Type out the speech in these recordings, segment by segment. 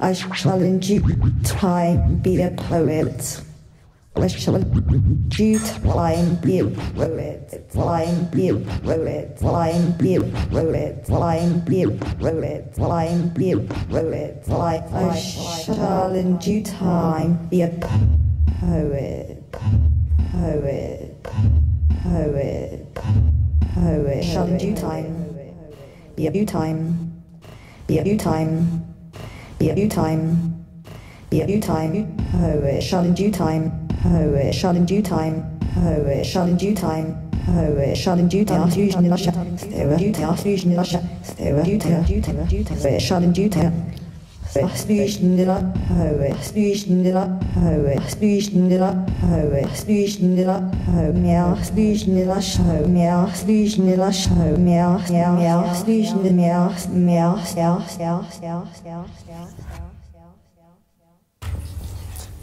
I shall in due time be a poet. I shall in due time be a poet. Time be a poet. Time be a poet. Time be a poet. Time be a poet. I shall in due time be a poet. Poet. Poet. time. Be a due time. Be a due time. Be a due time due time. Due time. Oh, it shall in due time. Oh, it shall in due time. Oh, it shall in due time. Hoe shallin duta fusion lasha. Stera duta fusion lasha. Stera duta duta duta. Shallin duta Station up highway, station.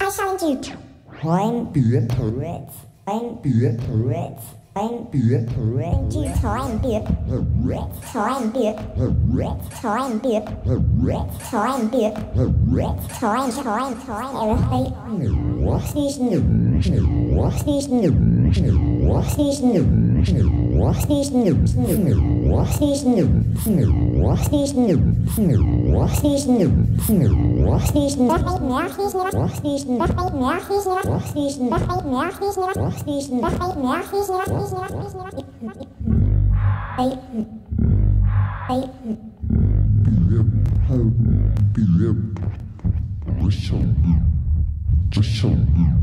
I shall do. One beer, red. One beer. Time beep. Time beep. Time beep. Time beep. Time beep. Time time time. Station. Station. Station. Just something. Just something.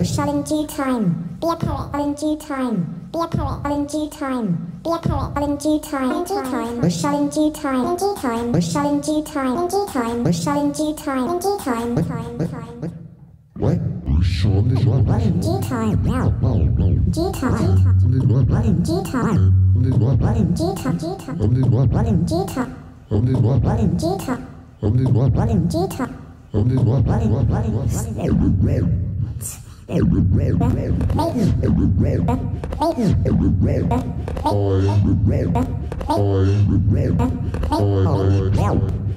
What? Shall in due time. Be a parrot. Shall in due time. Be a parrot. Shall in due time. Be a parrot. Shall in due time. In due time. Shall in due time. In due time. Shall in due time. In due time. Shall in due time. In due time. Time. Time. What? Whistle is what? What in due time? Now. No, no. Due time. Is what? What in due time? Is what? What in due time? Due time. Is what? What in due time? Is what? What in due time? Is what? What in due time? Is what? What in what in what in In due time. In due I, am the red, I, am the red, I, am the I,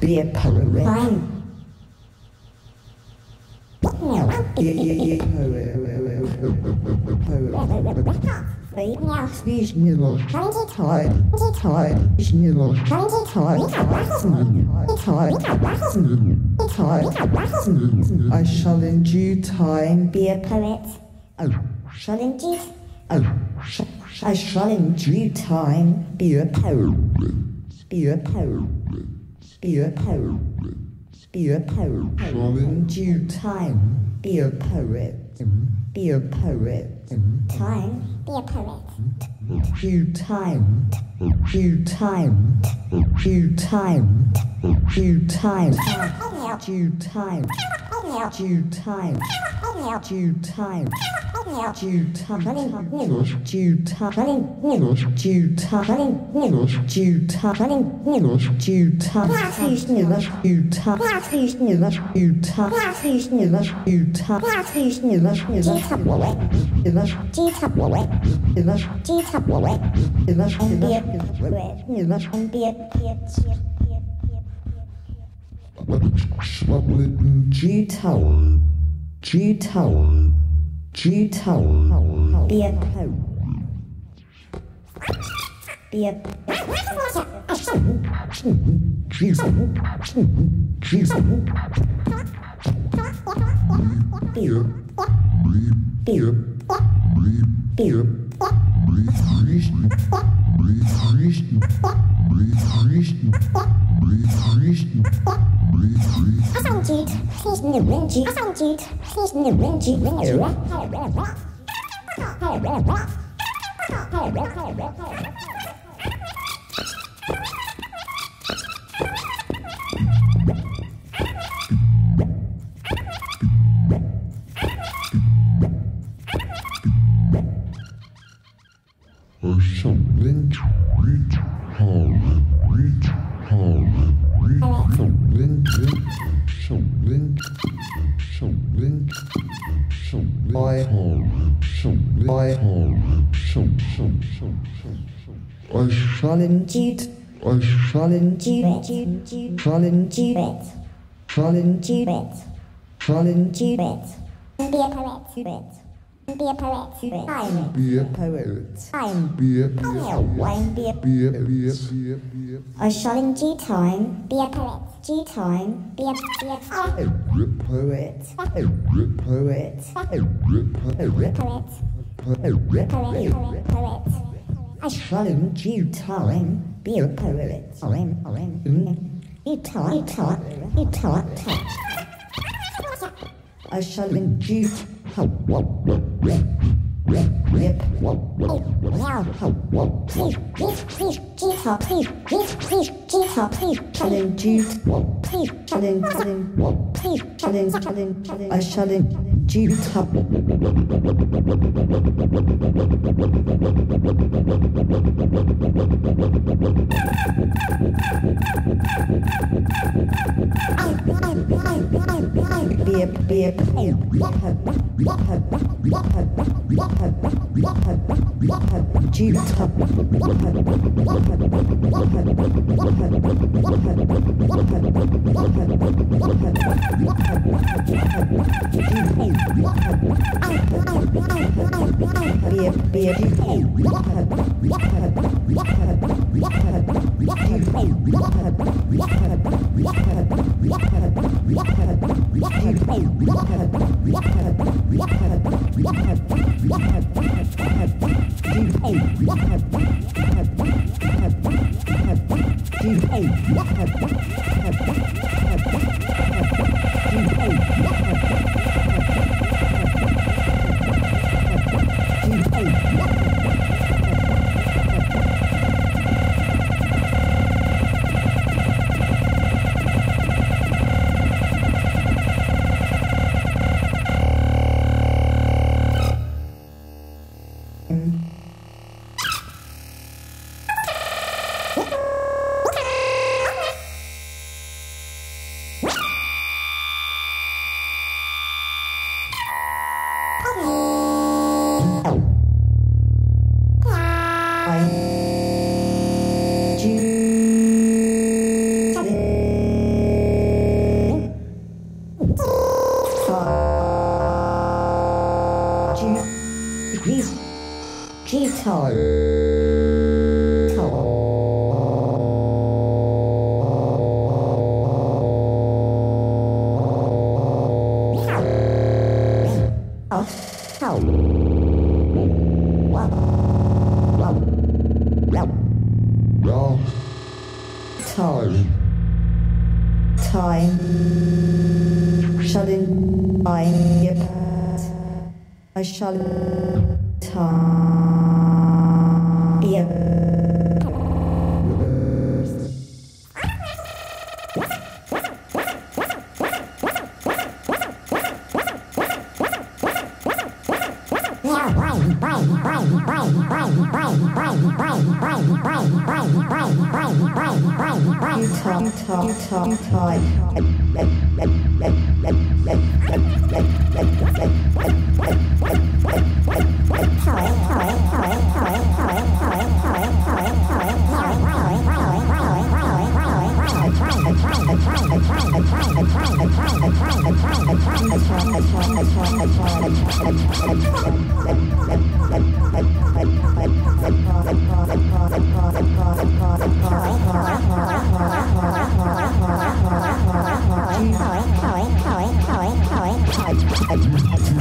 Be a. Time. Yeah, yeah, yeah. Time. Time. Time. Time. I shall in due time Be a poet. Oh, Shall in due. oh, I shall in due time be a poet. Be a poet. Be a poet. Be a poet. In due time be a poet. Be a poet. Time. Be a poet. Due time. Due time. Due time. Due time. Due time. due time, due time, due time, due time, due time, due time, due time, please never, due time, please never, due time, please never, due time, please never, never, never, never, never, never, never, G tower, G tower, G tower, be a be a G G Assange, please no Renji. Assange, please no indeed, shall indeed, shall indeed, shall indeed, Be a poet. Be a poet. Time. be a poet. Time. be a, be a, Wine. Be a be a, be a, be a, be a, I shall in due time, be a poet. due time, Be a be a a rip, poet, a rip, poet, a rip, a rip, poet. a rip, Poet. Poet. Poet. I shall in due time be a poet. Time, time, it time, time, it time, time. I shall in due rip, rip, rip, Now. Please. Please. Please. G-top. Please. Please. Please. G-top. Please. shall in due, Please. shall in, shall in, Please. shall in, shall in, shall in, I shall in due time. Be a, be a, due time. Be a, I shall ta yeah. Utah, Utah, Utah, Utah. Challenge, challenge, challenge. Be a poet. I shall in due time be a poet.